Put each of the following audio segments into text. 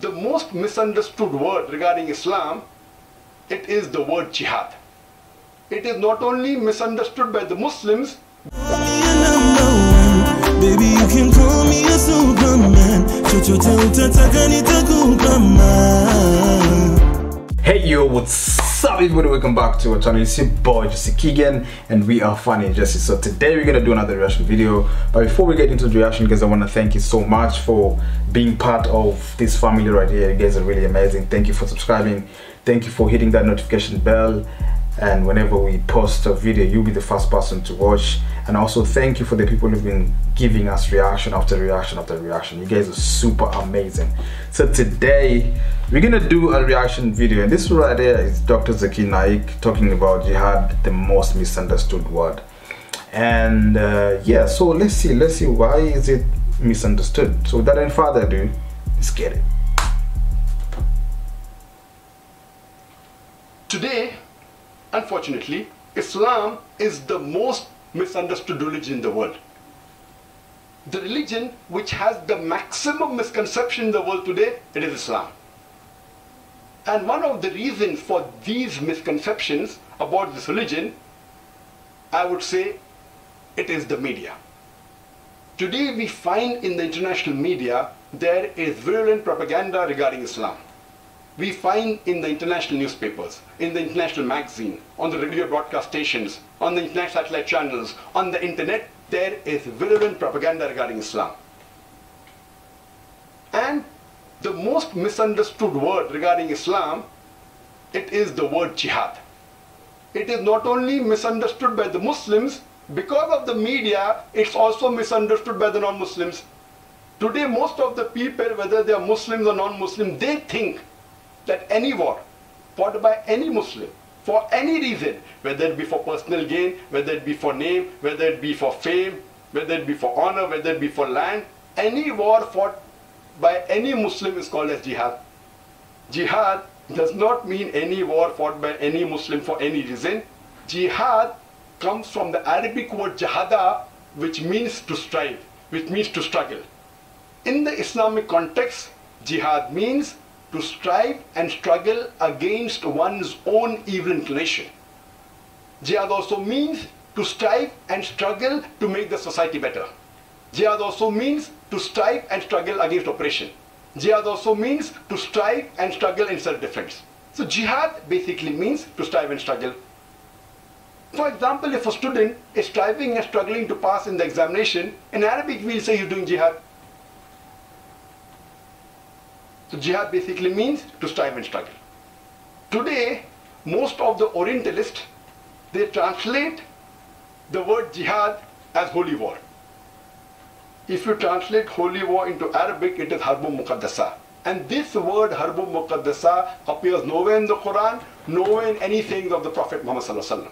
the most misunderstood word regarding Islam, it is the word jihad. It is not only misunderstood by the Muslims. Hey yo, what's up everybody? Welcome back to our channel. It's your boy Jessy Keegan and we are Fanny Jessy. So today we're gonna do another reaction video. But before we get into the reaction, guys, I wanna thank you so much for being part of this family right here. You guys are really amazing. Thank you for subscribing. Thank you for hitting that notification bell. And whenever we post a video, you'll be the first person to watch. And also thank you for the people who've been giving us reaction after reaction after reaction. You guys are super amazing. So today we're gonna do a reaction video, and this right here is Dr. Zakir Naik talking about jihad, the most misunderstood word. And uh, yeah, so let's see, let's see why is it misunderstood. So without any further ado, let's get it. today, unfortunately, Islam is the most misunderstood religion in the world. The religion which has the maximum misconception in the world today, it is Islam. And one of the reasons for these misconceptions about this religion, I would say, it is the media. Today we find in the international media there is virulent propaganda regarding Islam. We find in the international newspapers, in the international magazine, on the radio broadcast stations, on the international satellite channels, on the internet, there is virulent propaganda regarding Islam. And the most misunderstood word regarding Islam, it is the word jihad. It is not only misunderstood by the Muslims, because of the media, it's also misunderstood by the non-Muslims. Today, most of the people, whether they are Muslims or non-Muslim, they think that any war fought by any Muslim for any reason, whether it be for personal gain, whether it be for name, whether it be for fame, whether it be for honor, whether it be for land, any war fought by any Muslim is called as jihad. Jihad does not mean any war fought by any Muslim for any reason. Jihad comes from the Arabic word jihada, which means to strive, which means to struggle. In the Islamic context, jihad means to strive and struggle against one's own evil inclination. Jihad also means to strive and struggle to make the society better. Jihad also means to strive and struggle against oppression. Jihad also means to strive and struggle in self-defense. So jihad basically means to strive and struggle. For example, if a student is striving and struggling to pass in the examination, in Arabic we'll say he's doing jihad. So jihad basically means to strive and struggle. Today, most of the Orientalists, they translate the word jihad as holy war. If you translate holy war into Arabic, it is harbun muqaddasa. And this word harbun muqaddasa appears nowhere in the Quran, nowhere in any sayings of the Prophet Muhammad.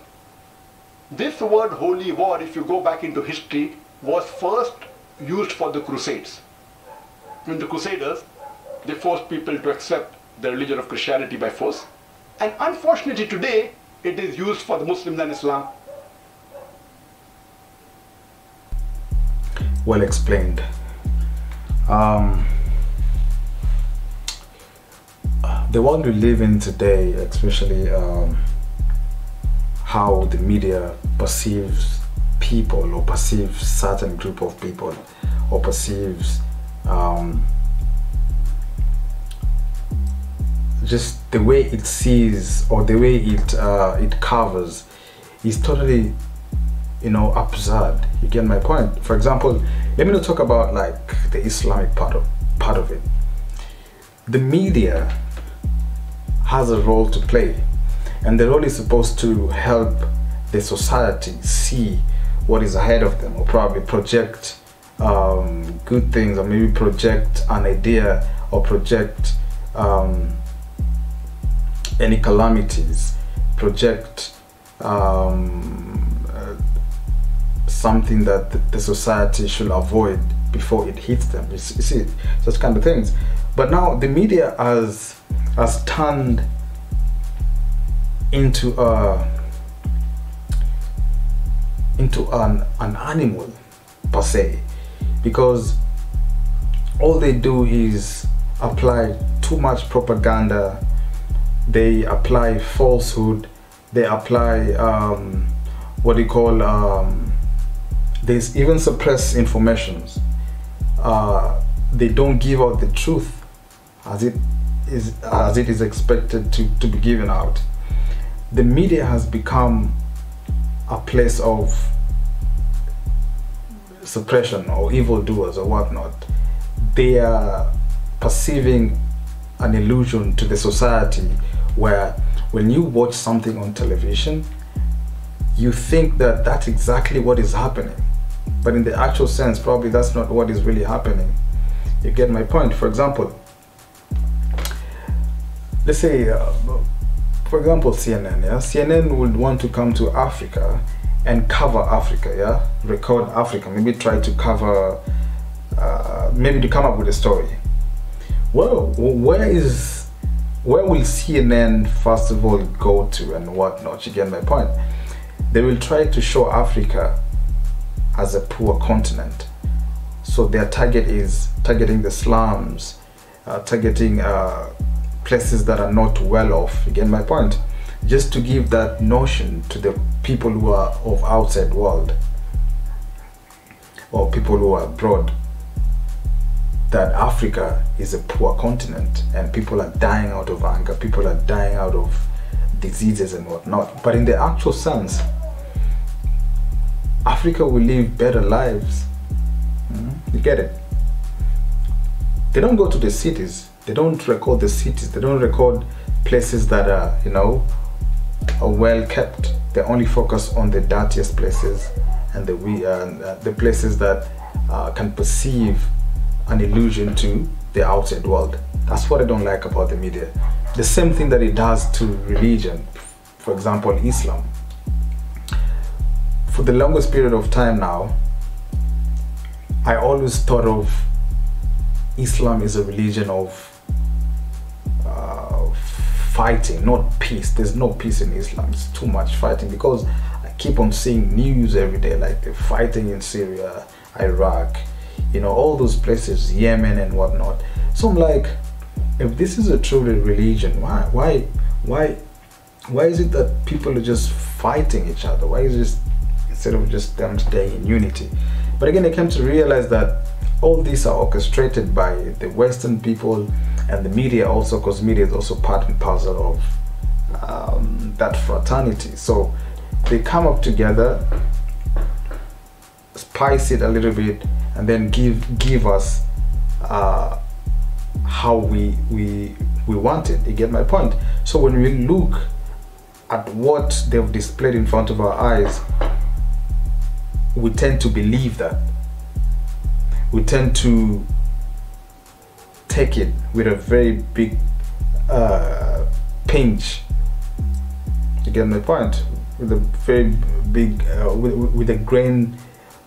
This word holy war, if you go back into history, was first used for the Crusades. When the Crusaders, they forced people to accept the religion of Christianity by force. And unfortunately today, it is used for the Muslims and Islam. well explained. Um, the world we live in today, especially um, how the media perceives people or perceives certain group of people or perceives um, just the way it sees or the way it uh, it covers is totally you know absurd. You get my point? For example let me talk about like the islamic part of part of it. The media has a role to play and the role is supposed to help the society see what is ahead of them or probably project um, good things or maybe project an idea or project um, any calamities project um, uh, something that the, society should avoid before it hits them you see, you see such kind of things but now the media has has turned into a into an, an animal per se because all they do is apply too much propaganda. They apply falsehood. They apply um, what do you call um, there's even suppress informations. Uh, they don't give out the truth as it is as it is expected to, to be given out. The media has become a place of suppression or evildoers or whatnot. They are perceiving an illusion to the society where when you watch something on television, you think that that's exactly what is happening. But in the actual sense, probably that's not what is really happening. You get my point? For example, let's say, uh, for example, CNN, yeah? CNN would want to come to Africa and cover Africa, yeah? Record Africa, maybe try to cover, uh, maybe to come up with a story. Well, where is, where will CNN first of all go to and whatnot? You get my point? They will try to show Africa as a poor continent. So their target is targeting the slums, uh, targeting uh, places that are not well off. Again, my point, just to give that notion to the people who are of outside world or people who are abroad that Africa is a poor continent and people are dying out of hunger, people are dying out of diseases and whatnot. But in the actual sense, Africa will live better lives. Mm, You get it? They don't go to the cities. They don't record the cities. They don't record places that are, you know, are well kept. They only focus on the dirtiest places and the we uh, the places that uh, can perceive an illusion to the outside world. That's what I don't like about the media. The same thing that it does to religion. For example, Islam. For the longest period of time now, I always thought of Islam as a religion of uh, fighting, not peace. There's no peace in Islam. It's too much fighting because I keep on seeing news every day, like they're fighting in Syria, Iraq, you know, all those places, Yemen and whatnot. So I'm like, if this is a truly religion, why, why, why, why is it that people are just fighting each other? Why is this instead of just them staying in unity? But again, I came to realize that all these are orchestrated by the Western people and the media also, because media is also part and parcel of um, that fraternity. So they come up together, spice it a little bit, and then give give us uh, how we we we want it. You get my point? So when we look at what they've displayed in front of our eyes, we tend to believe that. We tend to take it with a very big uh, pinch. You get my point? With a very big, uh, with, with a grain,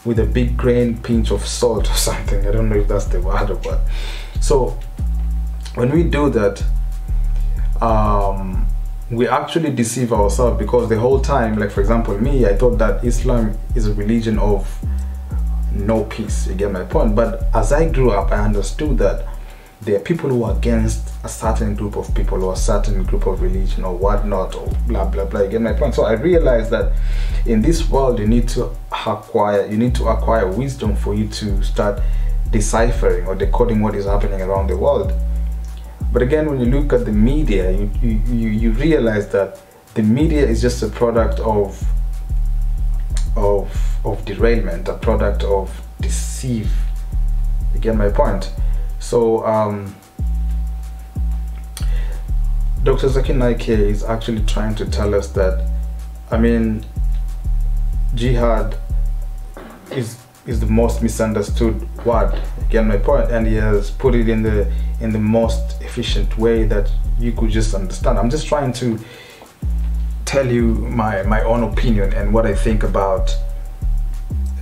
with a big grain pinch of salt or something. I don't know if that's the word or what. So when we do that, um, we actually deceive ourselves because the whole time, like for example, me, I thought that Islam is a religion of no peace. You get my point? But as I grew up, I understood that there are people who are against a certain group of people or a certain group of religion or whatnot or blah blah blah. You get my point? So I realized that in this world you need to acquire you need to acquire wisdom for you to start deciphering or decoding what is happening around the world. But again, when you look at the media, you, you, you realize that the media is just a product of of of derailment, a product of deceive. You get my point? So um, Dr. Zakir Naik is actually trying to tell us that I mean jihad is is the most misunderstood word. Get my point? And he has put it in the in the most efficient way that you could just understand. I'm just trying to tell you my my own opinion and what I think about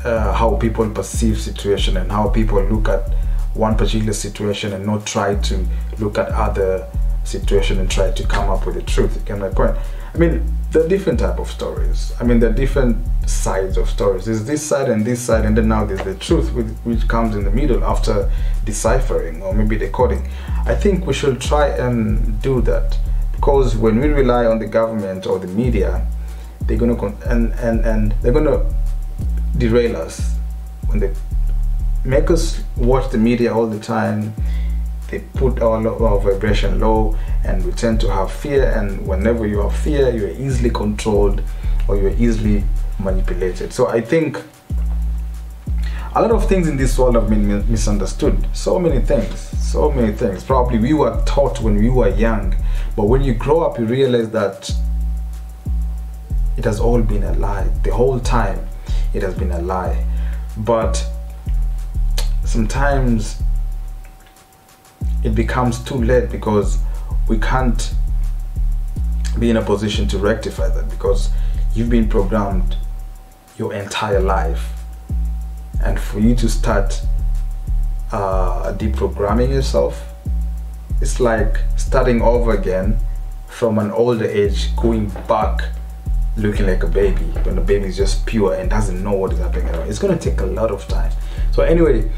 uh, how people perceive situation and how people look at one particular situation and not try to look at other situation and try to come up with the truth. You get my point? I mean, there are different type of stories. I mean, there are different sides of stories. There's this side and this side, and then now there's the truth, which comes in the middle after deciphering or maybe decoding. I think we should try and do that because when we rely on the government or the media, they're gonna and and and they're gonna derail us when they make us watch the media all the time. They put our, our vibration low and we tend to have fear and whenever you have fear you're easily controlled or you're easily manipulated. So i think a lot of things in this world have been misunderstood. So many things so many things. Probably we were taught when we were young but when you grow up you realize that it has all been a lie. The whole time it has been a lie. But sometimes it becomes too late because we can't be in a position to rectify that because you've been programmed your entire life and for you to start uh, deprogramming yourself it's like starting over again from an older age going back looking like a baby when the baby is just pure and doesn't know what is happening around. it's going to take a lot of time so anyway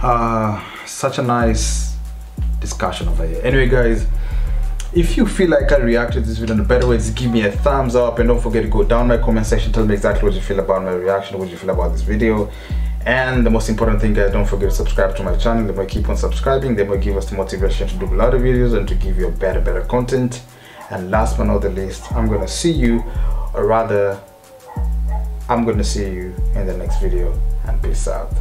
uh, such a nice discussion over here anyway guys if you feel like I reacted to this video in a better way, just give me a thumbs up and don't forget to go down my comment section, tell me exactly what you feel about my reaction, what you feel about this video. And the most important thing guys, don't forget to subscribe to my channel. They might keep on subscribing, they might give us the motivation to do a lot of videos and to give you better, better content. And last but not the least, I'm gonna see you, or rather, I'm gonna see you in the next video and peace out.